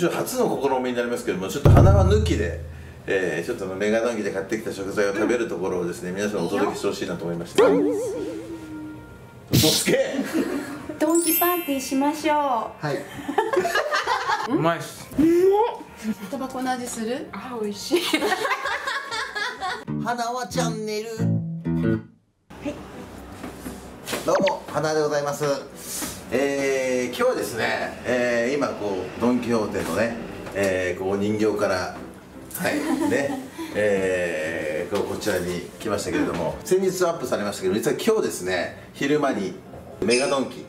ちょ初の試みになりますけどもちょっと花輪抜きで、えー、ちょっとメガドンキで買ってきた食材を食べるところをですね皆さんお届けしてほしいなと思いました嘘つけ？ドンキパーティーしましょう。はい。うまいっす。タバコの味する？あ美味しい。花輪チャンネル。どうも花でございますえー、今日はですね、えー、今こうドン・キホーテのね、えー、こう人形からはいねえー、こうこちらに来ましたけれども先日アップされましたけど実は今日ですね昼間にメガドンキ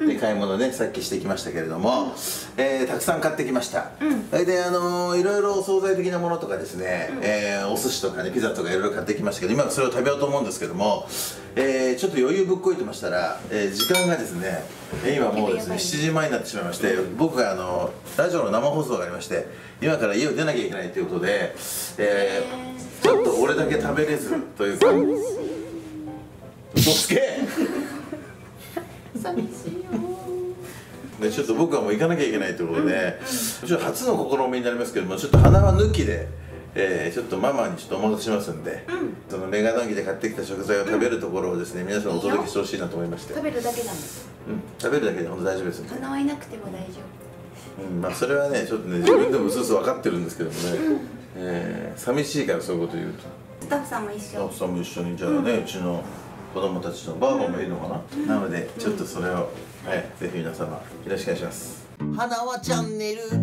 で買い物ね、さっきしてきましたけれども、えーたくさん買ってきました、それであのーいろいろお惣菜的なものとかですね、えーお寿司とかねピザとかいろいろ買ってきましたけど今それを食べようと思うんですけども、えーちょっと余裕ぶっこいてましたら、えー時間がですねえー今もうですね7時前になってしまいまして僕があのラジオの生放送がありまして今から家を出なきゃいけないということで、えーちょっと俺だけ食べれずというか嘘つけ寂しいよ。でちょっと僕はもう行かなきゃいけないということで、ちょっと初の試みになりますけどもちょっと花輪抜きで、えーちょっとママにちょっとお任せしますんで、そのメガドンキで買ってきた食材を食べるところをですね皆さんお届けしてほしいなと思いまして、食べるだけなんです。うん、食べるだけで本当大丈夫ですんで、花はいなくても大丈うん、まあそれはねちょっとね自分でもうすうす分かってるんですけどもね、えー寂しいからそういうこと言うと。夫スタッフさんも一緒。スタッフさんも一緒にじゃあね、うちの子供たちのバーバもいるのかな、なのでちょっとそれを、はい、ぜひ皆様よろしくお願いします。花輪チャンネル。ど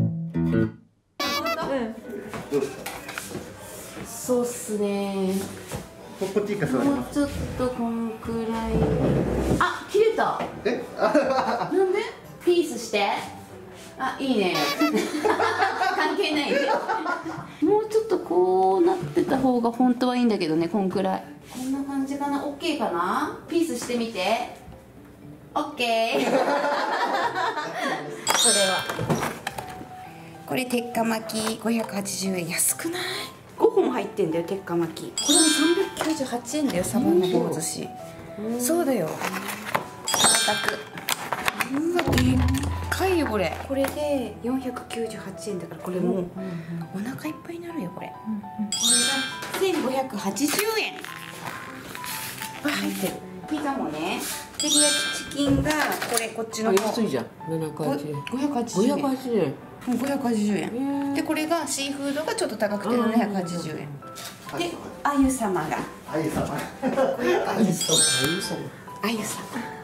うですかそうっすね。こっちか座もうちょっとこんくらい。あ切れた。え？なんで？ピースしてあいいね。関係ないもうちょっとこうなってた方が本当はいいんだけどねこんくらい。こんな感じかな。OK かな？ピースしてみて。OK それは。これ鉄火巻き。580円。安くない？5本入ってんだよ鉄火巻き。これも398円だよサバの棒寿司そうだよ。価格うわでいよこれ。これで498円だからこれもう。お腹いっぱいになるよこれ、これが1580円。あ入ってる。ピザもね照り焼きチキンがこれこっちの方。安いじゃん。780円。580円。580円。うん580円。でこれがシーフードがちょっと高くて780円。であゆ様が。あゆ様あゆ様あゆ様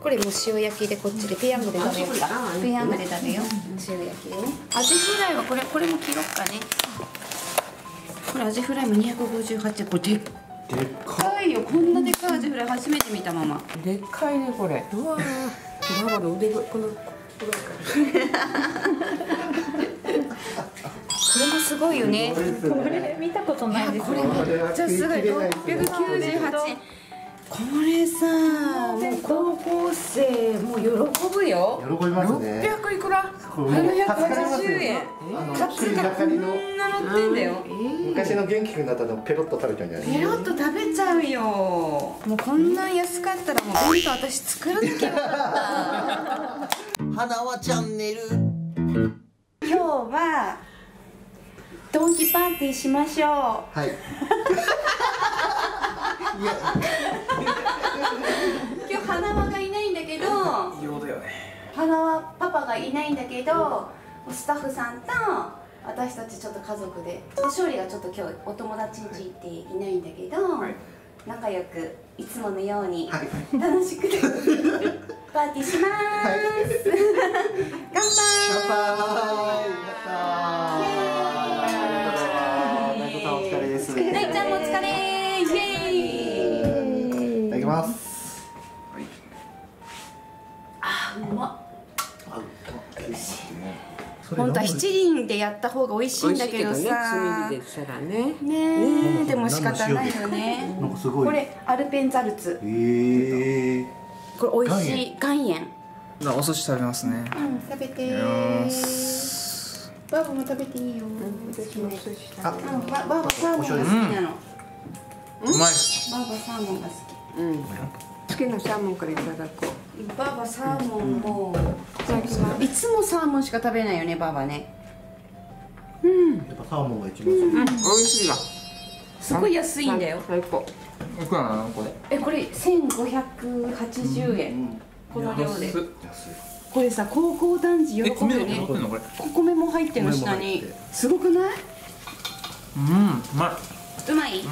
これもう塩焼きでこっちでペヤングで食べようか。ペヤングで食べよう。塩焼きでねアジフライはこれこれも切ろっかね。これアジフライも258円これでっでっかかいよ。こんなでっかいアジフライ初めて見たままでっかいねこれ。うわー。ママの腕がこのここれもすごいよね。これ見たことないですこれめっちゃすごい。698円これさもう高校生もう喜ぶよ。喜びますね。600いくら？これもう助かります780円。カツがこんな乗ってんだよ。昔の元気くんだったらペロッと食べちゃうんじゃないペロッと食べちゃうよ。もうこんなん安かったらもう弁当私作らなきゃよかった。花輪チャンネル。今日はドンキパーティーしましょう。はい。い や花輪がいないんだけどようだよね。花輪パパがいないんだけどスタッフさんと私たちちょっと家族で勝利がちょっと今日お友達ん家行っていないんだけど、仲良くいつものようにはい。楽しく パーティーしまーす 乾杯。乾杯。やった本当は七輪でやった方が美味しいんだけどさ。炭火でしたらね。ねえでも仕方ないよね。これアルペンザルツ。え。ーこれ美味しい。岩塩。じゃあお寿司食べますね。うん食べて。バーバも食べていいよ。私も寿司ババーバサーモンが好きなの。うまいっすバーバサーモンが好うん。好きなサーモンからいただこうババサーモンも。いつもサーモンしか食べないよねババね。やっぱサーモンが一番美味しい。わ。すごい安いんだよ。最高。いくらなの？これ？えこれ1580円。この量で。安っ。これさ高校男児喜ぶよねお米も入ってるの下に。米も入ってすごくない？うんうまい。うまい、うん。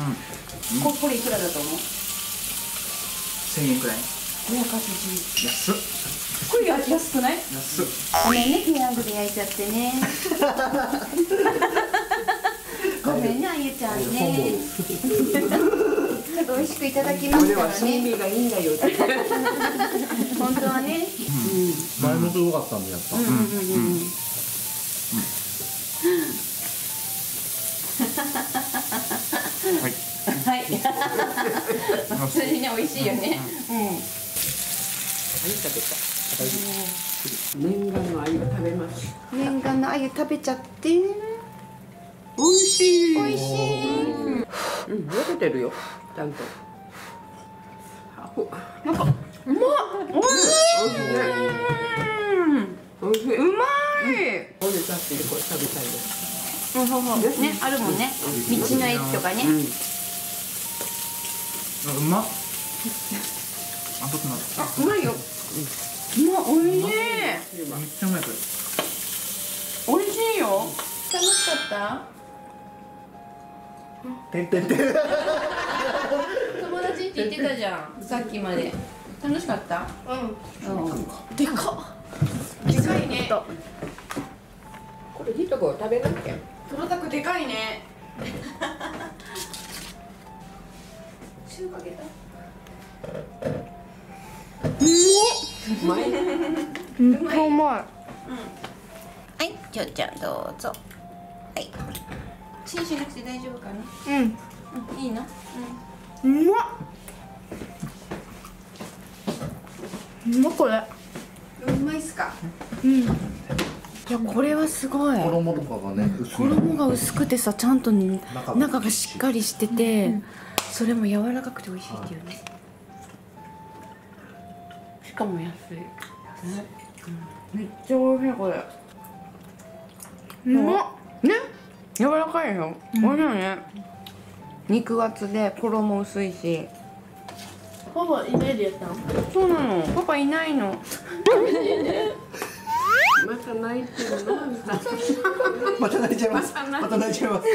ここれいくらだと思う？1000円くらい580安っ。円これや安くない？安っ。ごめんねペヤングで焼いちゃってね。ごめんねあゆちゃんね。美味しくいただきますからね。味がいいんだよ。っ て本当はね。前もすごかったんでやっぱ。う んうん。うんはいはい普通にね美味しいよね。うん。何食べた念願の鮎食べます念願のあゆ食べちゃって美味しい美味しいうん。焼けてるよちゃん。とあほなん。かうまっ美味しい美味しいうまいこれだってこれ食べたいですうん。そうそうねあるもん。ね道の駅とかねあうまっあうまいようま美味しいめっちゃうまいこれ美味しいよ。楽しかった？てんてんてん。友達って言ってたじゃん。さっきまで。楽しかった？うん。でかっ。でかいね。これひとこ食べなきゃ。トロタクでかいね。塩かけたうまいうまいうまいはいちょうちゃんどうぞ。はい。チンしなくて大丈夫かな？うん。うんいいの？うまっ。うまっこれ。うんうまいっすか？うん。いやこれはすごい。衣とかがね薄い。衣が薄くてさちゃんとに中がしっかりしててそれも柔らかくて美味しいっていうね。しかも安い。めっちゃ美味しいこれ。うまっね。柔らかいよ、美味しいよね。肉厚で衣薄いし。パパいないでやったの？そうなの。パパいないの。また泣いてるの？また泣いちゃいます。また泣いちゃいます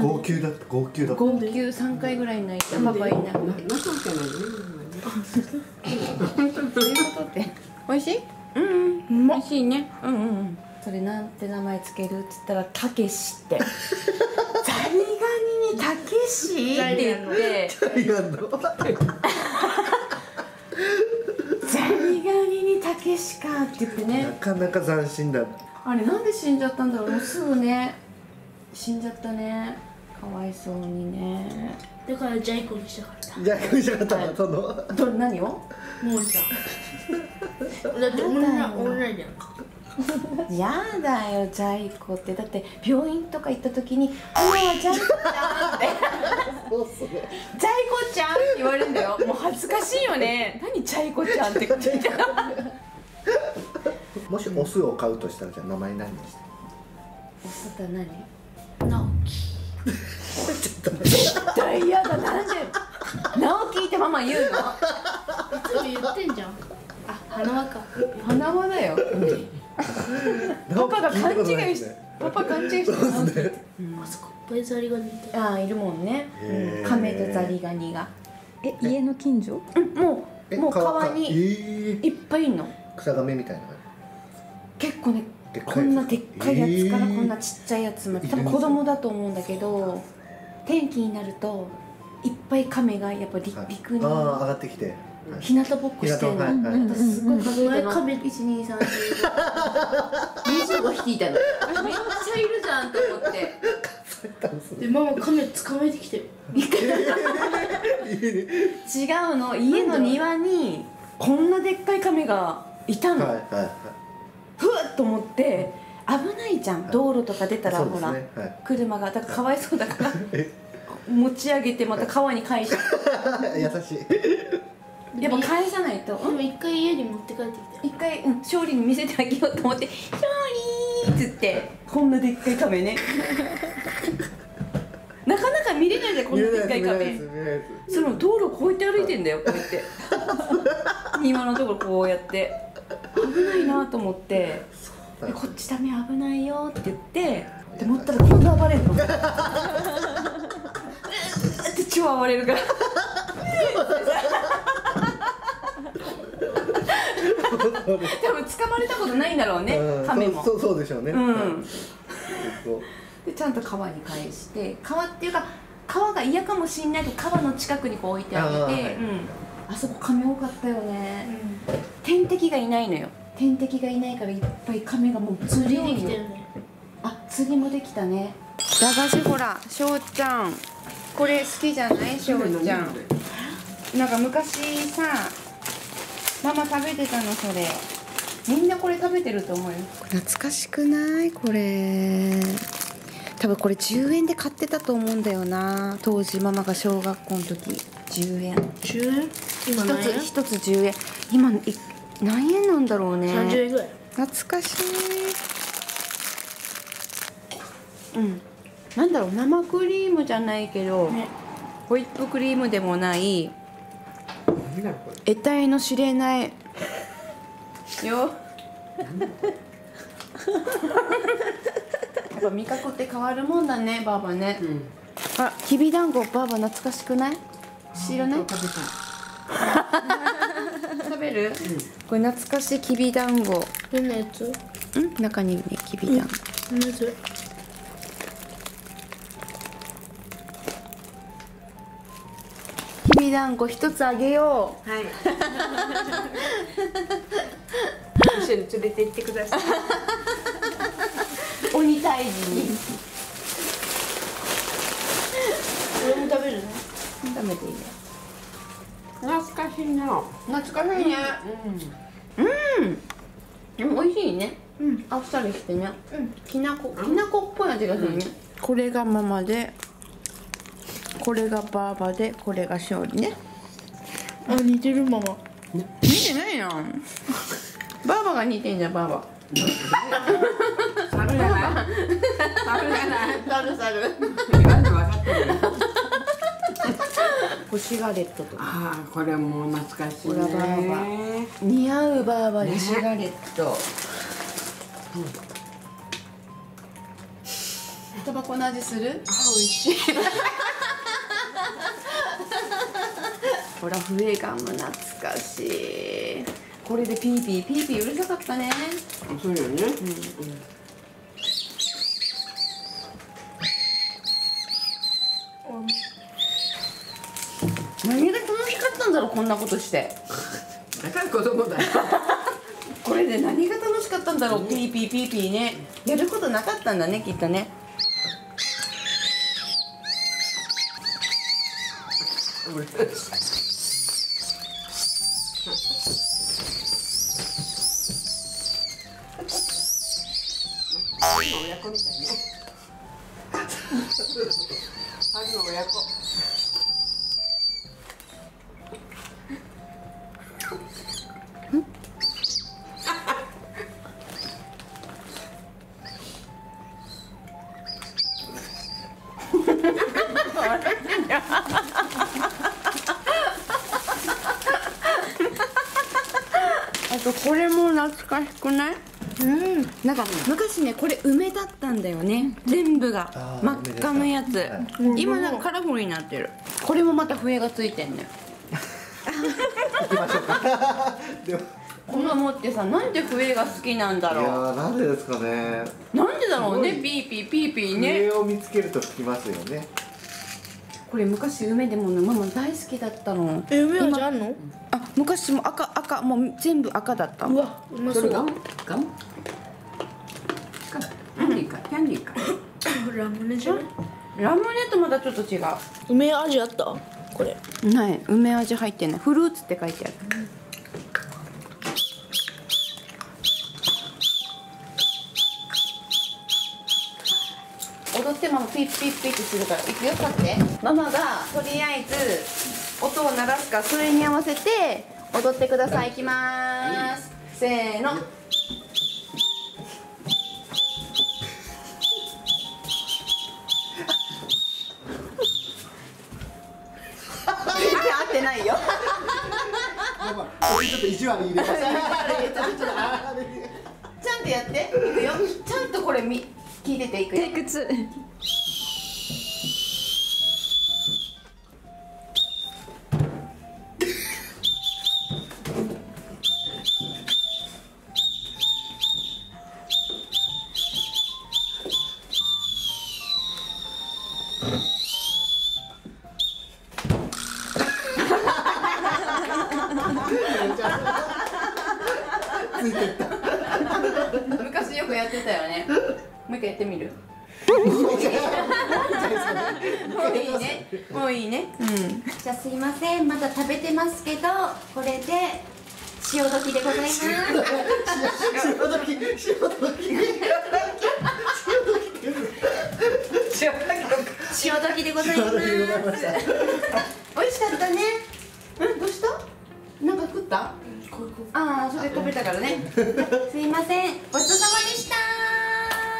号泣だった号泣だった。号泣3回ぐらい泣いたパパいなくてな情けないねそういうことって美味しいうんうん美味しいねうんうんうんそれなんて名前つけるって言ったらたけしってザリガニにたけしって言ってザリガニにたけしかって言ってねなかなか斬新だあれなんで死んじゃったんだろうもうすぐね死んじゃったね。かわいそうにね。だからジャイコにしたかったじゃあこれじゃなかったの？そのど何を？もうさ だって女女じゃん。やだよジャイコって。だって病院とか行った時に「ああジャイコちゃん」って。そうそう「ジャイコちゃん」って言われるんだよ。もう恥ずかしいよね何ジャイコちゃんって言ってもしオスを飼うとしたらじゃあ名前何にしておすだ何？直絶対嫌だなんで直樹ってママ言うの？樹それ言ってんじゃん。あ花輪か。花輪だよ。パパが勘違いしパパ勘違いしてるそうですね。あそこいっぱいザリガニいたああいるもんね、亀とザリガニが。え家の近所？うんもうもう川えにー。いっぱいいんの。草亀みたいな。結構ねこんなでっかいやつからえー。こんなちっちゃいやつまで多分子供だと思うんだけど天気になるといっぱい亀がやっぱりはい陸にああ上がってきて。はい。日向ぼっこしてんの、はいはい。私すごい数えたの亀1234 25匹いたのめっちゃいるじゃん。と思ってでママ亀捕まえてきてる違うの家の庭にこん。なでっかい亀がいたの、はいはいはいふわっと思って危ないじゃん。道路とか出たら、ほらすね。はい。車が。だからかわいそうだから え？持ち上げてまた川に返して。優しい。やっぱ返さないと。でも一回家に持って帰ってきた一回、うん、勝利に見せてあげようと思って「勝利!」っつってこんなでっかい亀ね。なかなか見れないじゃんこんなでっかい亀その道路こうやって歩いてんだよこうやって。庭のところこうやって危ないなと思ってでこっちダメ危ないよって言ってって思ったらこんな暴れんの。って超暴れるから。多分掴まれたことないんだろうねうん亀も。そうそうでしょうね。うん。でちゃんと川に返して川っていうか川が嫌かもしんないけど川の近くにこう置いてあげてあーはい。うん、あそこ亀多かったよね、天敵がいないのよ天敵がいないからいっぱい亀がもう釣りできてるねあ釣りもできたね。駄菓子ほら翔ちゃん。これ好きじゃない？翔ちゃん。なんか昔さママ食べてたのそれ。みんなこれ食べてると思うよ。懐かしくない？これ。多分これ10円で買ってたと思うんだよな。当時ママが小学校の時。10円。10円？今一何円つ一つ10円。今い何円なんだろうね。30円ぐらい。懐かしい。うん。なんだろう生クリームじゃないけど、ね。ホイップクリームでもない得体の知れないよ。やっぱ味覚って変わるもんだねばあばね、うん。あきびだんごばあば懐かしくない？知らない？食べた食べる、これ懐かしいきびだんごどんなやつ？ん？中にねきびだんご、どん。なやつきびだんご一つあげよはい。一緒に連れて行ってください。う 鬼退治に。これも食べるね食べていいね懐かしいな。懐かしいね。でも美味しいね。うん。あっさりしてね。うん。きなこきなこっぽい味がするね、これがママでこれがバーバでこれが勝利ね。あ似てるママ。似てないやん。バーバが似てんじゃんバーバ猿じゃ ない。猿じゃない。サルサル言わんで分かってるこシガレットとか。ああこれもう懐かしいね。似合うバーバでシガレット、タバコの味するあ美味しい。ほら笛ガム懐かしい。これでピーピー。ピーピーうるさかったね。そうよね。何が楽しかったんだろうこんなことして。だから子供だよ。これで何が楽しかったんだろう？ピーピーピーピーね。やることなかったんだねきっとね。親子みたいね。春の親子懐かしくない？うん。なんか昔ねこれ梅だったんだよね。全部が。真っ赤のやつ。今なんかカラフルになってる。これもまた笛がついてんね 行きましょうか。でも。この持ってさなんで笛が好きなんだいやろーなんでですかね。うなんでだろうね。ピーピーピーピーね。上を見つけると聞きますよね。これ昔梅でもねママ大好きだったの。え梅味あんの？あ昔も赤赤もう全部赤だった。うわうまそう。ガム？ガム？キャンディーか？キャンディーか？ラムネじゃない？ラムネとまたちょっと違う。梅味あった？これ。ない梅味入ってないフルーツって書いてある。踊っってママピッピッピッってするからいくよ立って。ママがとりあえず音を鳴らすからそれに合わせて踊ってください。いきます。せーの。合ってないよ。ママこれちょっと意地悪入れますちゃんとやって。いくよ。ちゃんとこれみ聞いてていくよ。テイク2昔よくやってたよね。もう一回やってみる？もういいね。もういいね。うん。じゃあすいません。まだ食べてますけどこれで潮時でございます。潮時。潮時。潮時でございます。潮時でございました。美味しかったね。うんどうした？なんか食った？ああそれ食べたからね。すいません。ごちそうさまでした。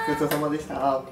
ごちそうさまでした